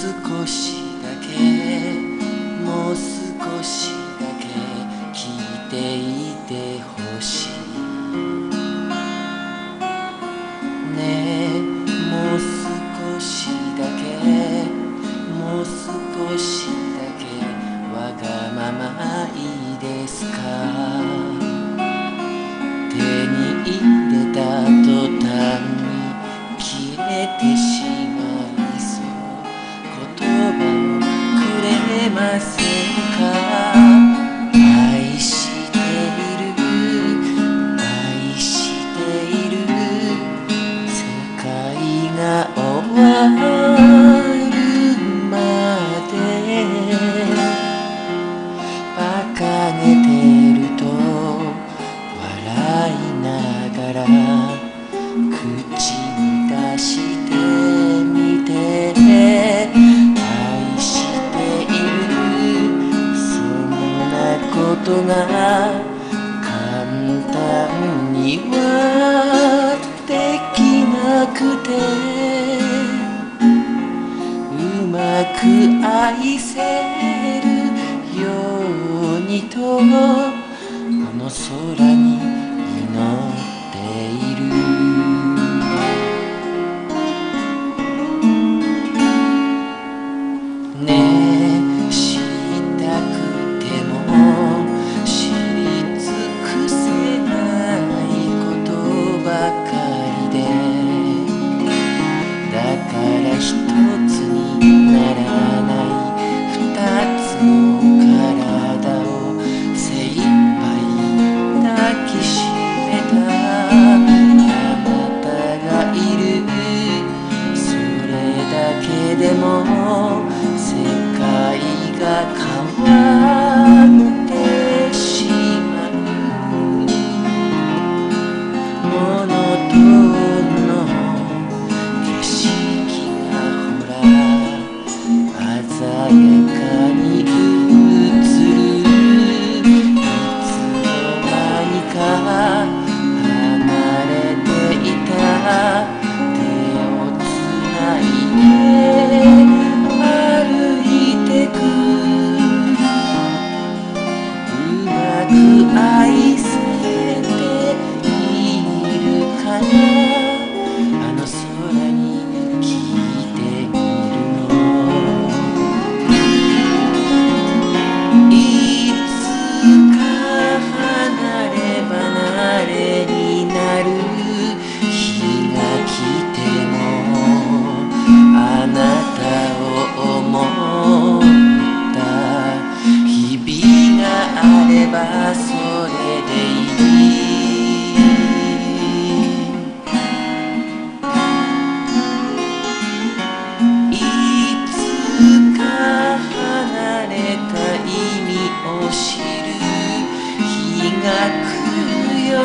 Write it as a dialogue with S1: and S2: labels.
S1: 少しだけもう少しだけ聞いていてほしい。ねえもう少しだけもう少しだけわがままいいですか。手に入れたくが簡単にはできなくてうまく愛せるようにとこの空 come. ばそれでいい」「いつか離れた意味を知る日が来るよ」